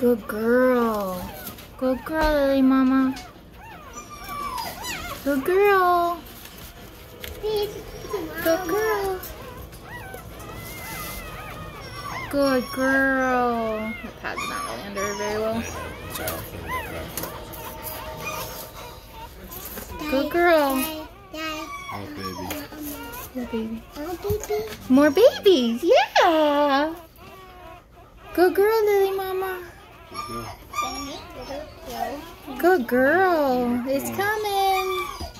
Good girl. Good girl, Lilly Mama. Good girl. Good girl. Good girl. The pad's not really under her very well. Good girl. Oh, baby. Good baby. Oh, baby. More babies. Yeah. Good girl, Lilly Mama. Good girl. It's coming.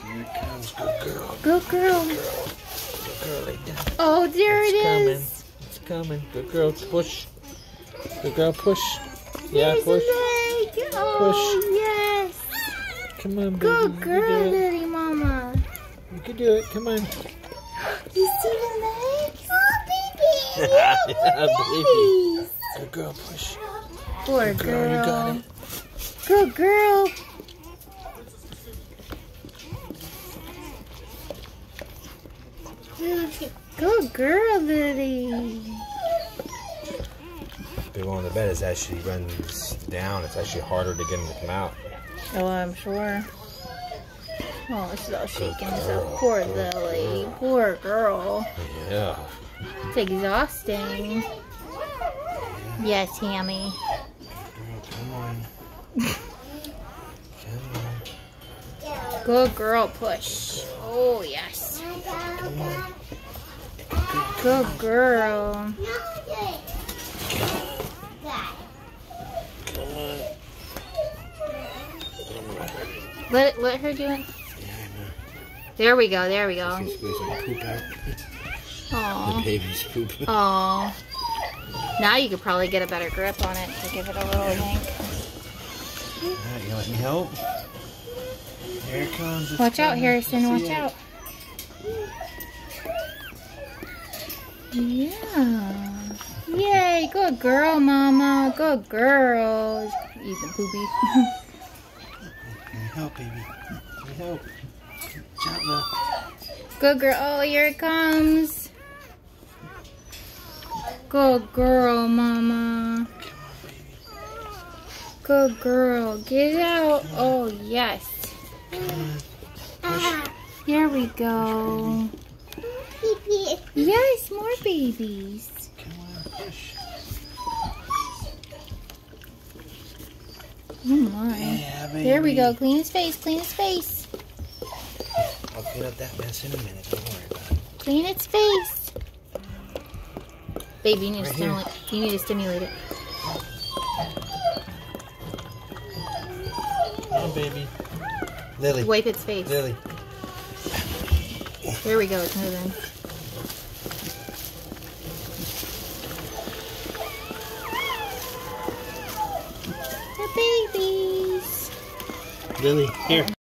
Here it comes. Good girl. Good girl. Good girl. Lay down. Oh, there It's it coming. It's coming. Good girl. Push. Good girl. Push. Yeah, push. Oh, yes. Come on, baby. Good girl, can do it. Lilly Mama. You can do it. Come on. You see the legs? Oh, baby. yeah, baby. Babies. Good girl. Push. Poor Good girl. Girl. Good girl. Good girl, Lilly. Big one on the bed is actually runs down. It's actually harder to get him to come out. Oh, I'm sure. Oh, she's all shaking herself. Poor good Lilly. girl. Poor girl. Yeah. It's exhausting. Yes, Hammy. Good girl, push. Oh, yes. Good girl. Let it, let her do it. Yeah, I know. There we go. There we go. She's squeezing the poop out. The baby's poop. Aw. Now you could probably get a better grip on it to give it a little yank. Alright, you let me help? Here it comes. Watch out. Harrison. Watch it. out. Yeah. Yay. Good girl, Mama. Good girl. Eating poopy. Help, baby. Help. Good job. Good girl. Oh, here it comes. Good girl, Mama. Good girl. Get out. Oh, yes. Here we go. Yes, more babies. Come on, push. Oh my. Yeah. There we go. Clean his face. Clean his face. I'll clean up that mess in a minute. Don't worry about it. Clean its face. Baby, you need Right here. stimulate. You need to stimulate it. Come on, baby. Lilly. Wipe its face. Lilly. There we go. It's moving. The babies. Lilly, here.